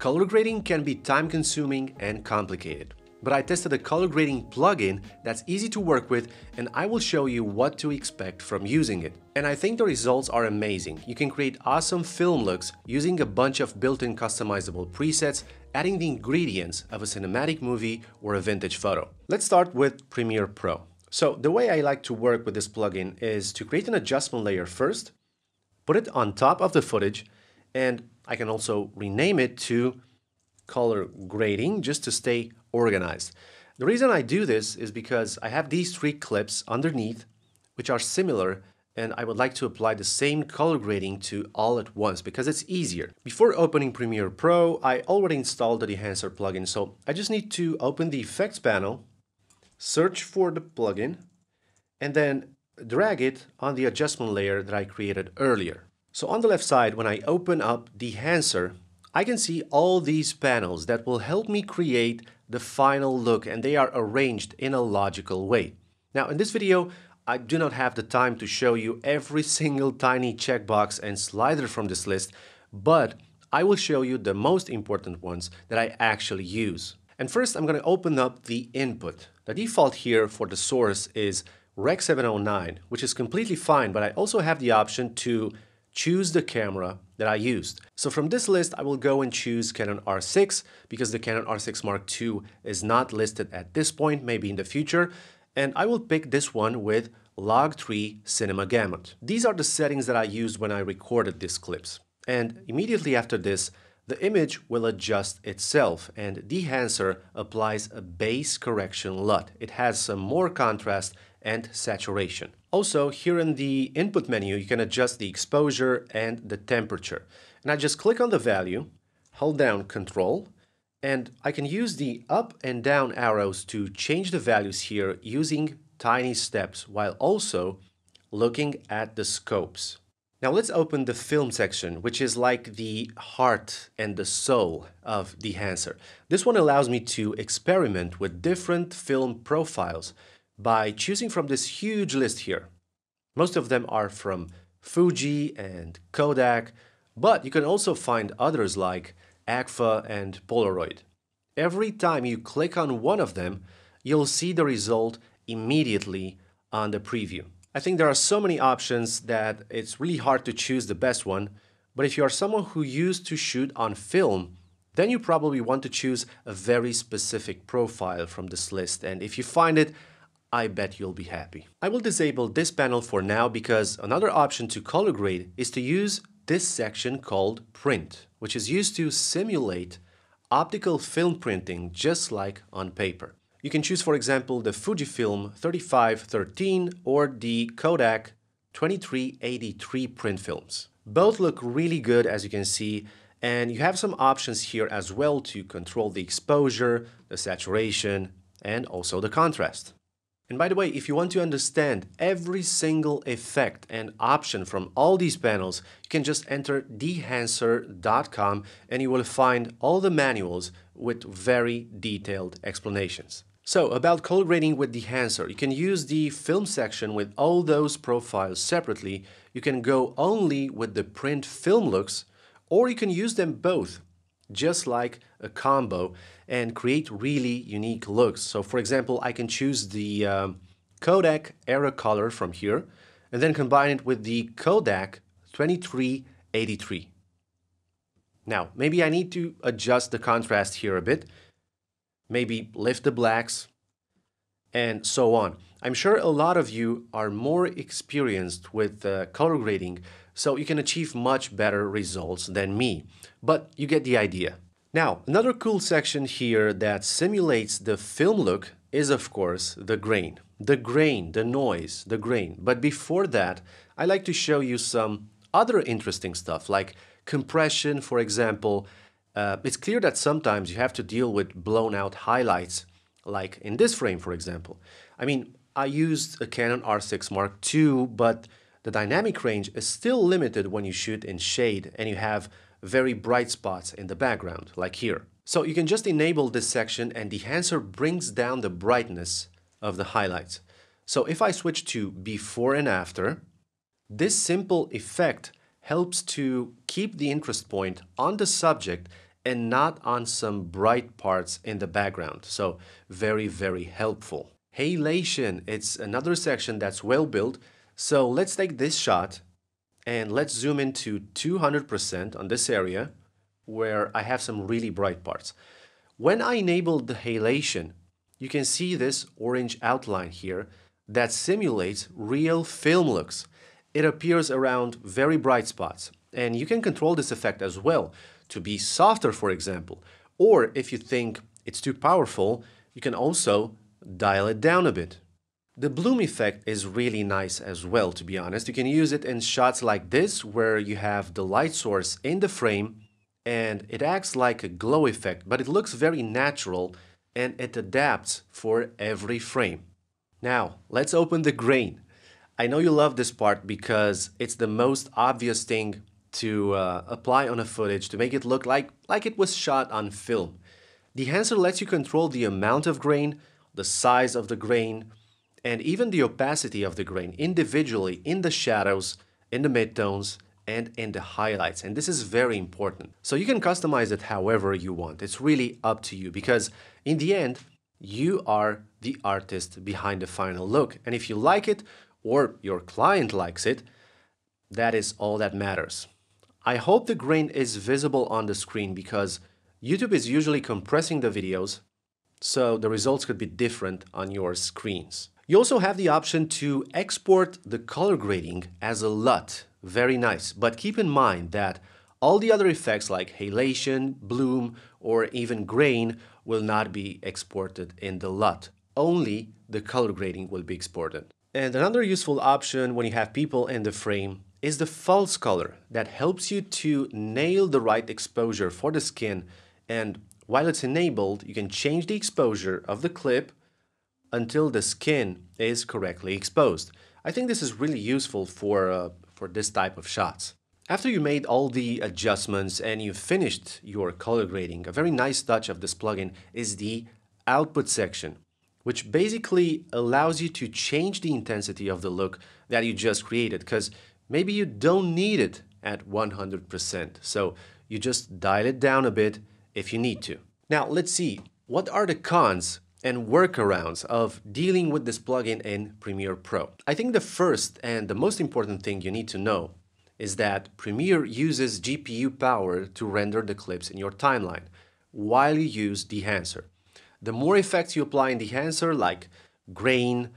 Color grading can be time consuming and complicated but I tested a color grading plugin that's easy to work with and I will show you what to expect from using it. And I think the results are amazing. You can create awesome film looks using a bunch of built-in customizable presets, adding the ingredients of a cinematic movie or a vintage photo. Let's start with Premiere Pro. So the way I like to work with this plugin is to create an adjustment layer first, put it on top of the footage, and I can also rename it to color grading just to stay organized. The reason I do this is because I have these three clips underneath which are similar and I would like to apply the same color grading to all at once because it's easier. Before opening Premiere Pro, I already installed the Dehancer plugin, so I just need to open the Effects panel, search for the plugin, and then drag it on the adjustment layer that I created earlier. So on the left side, when I open up Dehancer, I can see all these panels that will help me create the final look and they are arranged in a logical way. Now in this video, I do not have the time to show you every single tiny checkbox and slider from this list, but I will show you the most important ones that I actually use. And first I'm going to open up the input. The default here for the source is Rec 709, which is completely fine, but I also have the option to choose the camera that I used. So from this list, I will go and choose Canon R6 because the Canon R6 Mark II is not listed at this point, maybe in the future. And I will pick this one with Log 3 Cinema Gamut. These are the settings that I used when I recorded these clips. And immediately after this, the image will adjust itself and Dehancer applies a base correction LUT. It has some more contrast and saturation. Also, here in the input menu, you can adjust the exposure and the temperature. And I just click on the value, hold down Control, and I can use the up and down arrows to change the values here using tiny steps while also looking at the scopes. Now let's open the film section, which is like the heart and the soul of the Dehancer. This one allows me to experiment with different film profiles by choosing from this huge list here. Most of them are from Fuji and Kodak, but you can also find others like Agfa and Polaroid. Every time you click on one of them, you'll see the result immediately on the preview. I think there are so many options that it's really hard to choose the best one, but if you are someone who used to shoot on film, then you probably want to choose a very specific profile from this list. And if you find it, I bet you'll be happy. I will disable this panel for now because another option to color grade is to use this section called print, which is used to simulate optical film printing just like on paper. You can choose, for example, the Fujifilm 3513 or the Kodak 2383 print films. Both look really good as you can see and you have some options here as well to control the exposure, the saturation, and also the contrast. And by the way, if you want to understand every single effect and option from all these panels, you can just enter dehancer.com and you will find all the manuals with very detailed explanations. So about color grading with Dehancer, you can use the film section with all those profiles separately. You can go only with the print film looks, or you can use them both just like a combo and create really unique looks. So for example, I can choose the um, Kodak Aerocolor from here and then combine it with the Kodak 2383. Now, maybe I need to adjust the contrast here a bit, maybe lift the blacks, and so on. I'm sure a lot of you are more experienced with uh, color grading, so you can achieve much better results than me. But you get the idea. Now, another cool section here that simulates the film look is of course the grain. The grain, the noise, the grain. But before that, I like to show you some other interesting stuff like compression, for example. Uh, it's clear that sometimes you have to deal with blown out highlights, like in this frame, for example. I mean, I used a Canon R6 Mark II, but the dynamic range is still limited when you shoot in shade and you have very bright spots in the background, like here. So you can just enable this section and Dehancer brings down the brightness of the highlights. So if I switch to before and after, this simple effect helps to keep the interest point on the subject and not on some bright parts in the background. So very, very helpful. Halation, it's another section that's well built. So let's take this shot and let's zoom into 200% on this area where I have some really bright parts. When I enable the halation, you can see this orange outline here that simulates real film looks. It appears around very bright spots, and you can control this effect as well to be softer, for example. Or if you think it's too powerful, you can also dial it down a bit. The bloom effect is really nice as well, to be honest. You can use it in shots like this, where you have the light source in the frame and it acts like a glow effect, but it looks very natural and it adapts for every frame. Now, let's open the grain. I know you love this part because it's the most obvious thing to uh, apply on a footage to make it look like, like it was shot on film. The Dehancer lets you control the amount of grain, the size of the grain, and even the opacity of the grain individually in the shadows, in the midtones, and in the highlights. And this is very important. So you can customize it however you want. It's really up to you because in the end, you are the artist behind the final look. And if you like it or your client likes it, that is all that matters. I hope the grain is visible on the screen because YouTube is usually compressing the videos, so the results could be different on your screens. You also have the option to export the color grading as a LUT. Very nice, but keep in mind that all the other effects like halation, bloom, or even grain will not be exported in the LUT. Only the color grading will be exported. And another useful option when you have people in the frame is the false color that helps you to nail the right exposure for the skin and while it's enabled you can change the exposure of the clip until the skin is correctly exposed. I think this is really useful for, uh, for this type of shots. After you made all the adjustments and you finished your color grading, a very nice touch of this plugin is the output section, which basically allows you to change the intensity of the look that you just created because maybe you don't need it at 100%. So you just dial it down a bit if you need to. Now let's see, what are the cons and workarounds of dealing with this plugin in Premiere Pro? I think the first and the most important thing you need to know is that Premiere uses GPU power to render the clips in your timeline while you use Dehancer. The more effects you apply in Dehancer, like grain,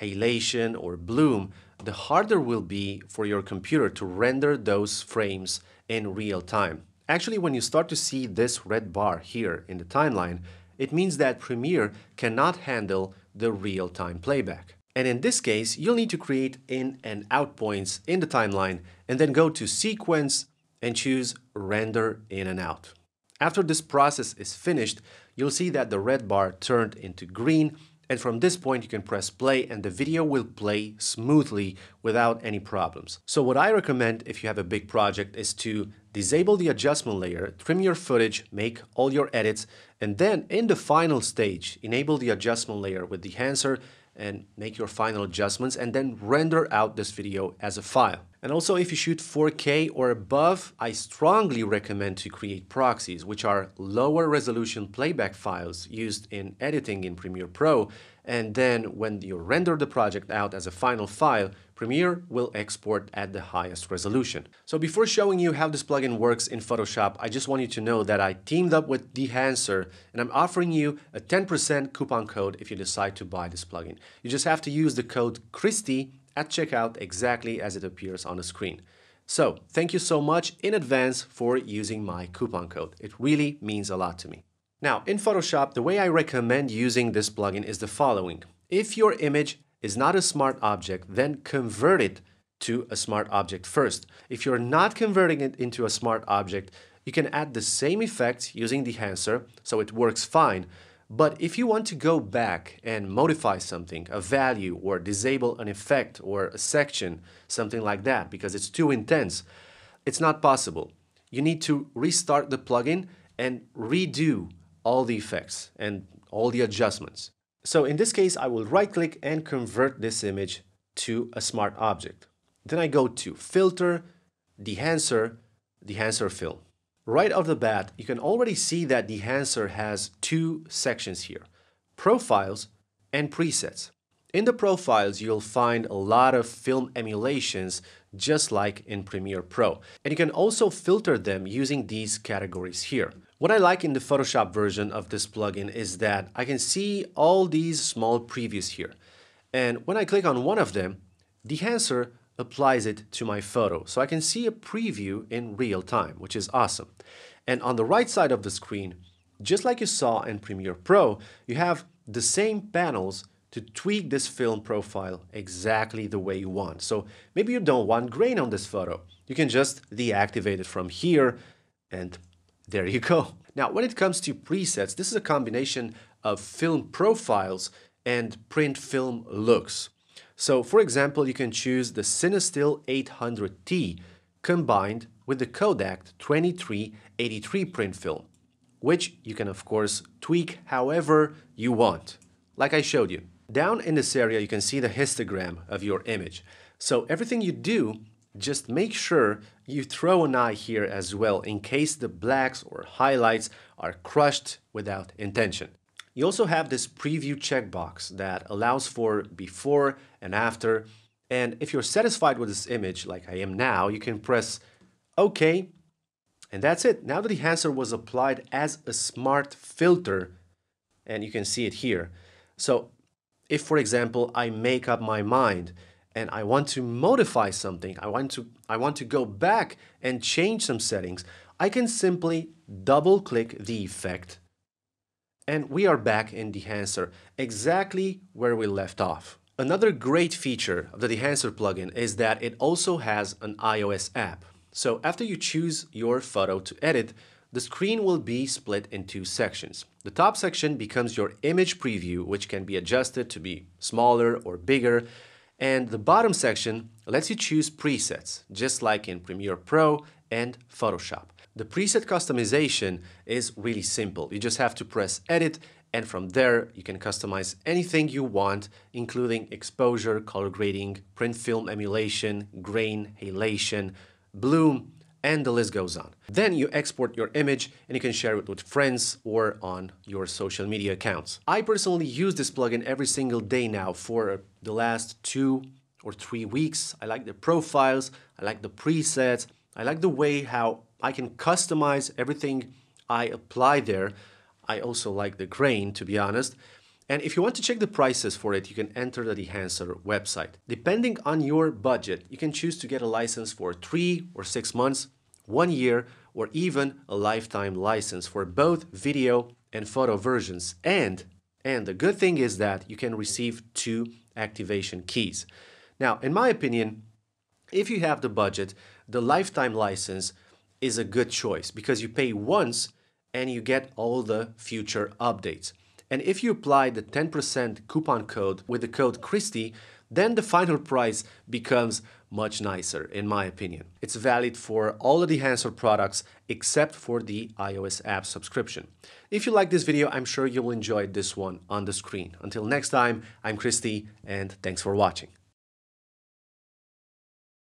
halation, or bloom, the harder will be for your computer to render those frames in real time. Actually, when you start to see this red bar here in the timeline, it means that Premiere cannot handle the real-time playback. And in this case, you'll need to create in and out points in the timeline and then go to Sequence and choose Render in and out. After this process is finished, you'll see that the red bar turned into green and from this point you can press play and the video will play smoothly without any problems. So what I recommend if you have a big project is to disable the adjustment layer, trim your footage, make all your edits, and then in the final stage, enable the adjustment layer with the Dehancer and make your final adjustments and then render out this video as a file. And also if you shoot 4K or above, I strongly recommend to create proxies, which are lower resolution playback files used in editing in Premiere Pro. And then when you render the project out as a final file, Premiere will export at the highest resolution. So before showing you how this plugin works in Photoshop, I just want you to know that I teamed up with Dehancer and I'm offering you a 10% coupon code if you decide to buy this plugin. You just have to use the code CRISTI at checkout exactly as it appears on the screen. So thank you so much in advance for using my coupon code. It really means a lot to me. Now in Photoshop, the way I recommend using this plugin is the following. If your image is not a smart object, then convert it to a smart object first. If you're not converting it into a smart object, you can add the same effect using the Dehancer, so it works fine. But if you want to go back and modify something, a value, or disable an effect or a section, something like that, because it's too intense, it's not possible. You need to restart the plugin and redo all the effects and all the adjustments. So in this case, I will right click and convert this image to a smart object. Then I go to Filter, Dehancer, Dehancer Film. Right off the bat, you can already see that Dehancer has two sections here, Profiles and Presets. In the profiles, you'll find a lot of film emulations just like in Premiere Pro. And you can also filter them using these categories here. What I like in the Photoshop version of this plugin is that I can see all these small previews here. And when I click on one of them, the Dehancer applies it to my photo. So I can see a preview in real time, which is awesome. And on the right side of the screen, just like you saw in Premiere Pro, you have the same panels to tweak this film profile exactly the way you want. So maybe you don't want grain on this photo. You can just deactivate it from here and there you go. Now, when it comes to presets, this is a combination of film profiles and print film looks. So for example, you can choose the Cinestill 800T combined with the Kodak 2383 print film, which you can of course tweak however you want, like I showed you. Down in this area, you can see the histogram of your image. So everything you do, just make sure you throw an eye here as well in case the blacks or highlights are crushed without intention. You also have this preview checkbox that allows for before and after. And if you're satisfied with this image, like I am now, you can press OK. And that's it. Now the Dehancer was applied as a smart filter, and you can see it here. So if, for example, I make up my mind and I want to modify something, I want to, I want to go back and change some settings, I can simply double click the effect and we are back in Dehancer, exactly where we left off. Another great feature of the Dehancer plugin is that it also has an iOS app. So after you choose your photo to edit, the screen will be split in two sections. The top section becomes your image preview, which can be adjusted to be smaller or bigger, and the bottom section lets you choose presets, just like in Premiere Pro and Photoshop. The preset customization is really simple. You just have to press edit and from there you can customize anything you want, including exposure, color grading, print film emulation, grain, halation, bloom, and the list goes on. Then you export your image and you can share it with friends or on your social media accounts. I personally use this plugin every single day now for the last two or three weeks. I like the profiles, I like the presets, I like the way how I can customize everything I apply there. I also like the grain, to be honest. And if you want to check the prices for it, you can enter the Dehancer website. Depending on your budget, you can choose to get a license for three or six months, one year, or even a lifetime license for both video and photo versions. And, and the good thing is that you can receive two activation keys. Now, in my opinion, if you have the budget, the lifetime license is a good choice because you pay once and you get all the future updates. And if you apply the 10% coupon code with the code CRISTI, then the final price becomes much nicer, in my opinion. It's valid for all of the Dehancer products except for the iOS app subscription. If you like this video, I'm sure you will enjoy this one on the screen. Until next time, I'm Cristi, and thanks for watching.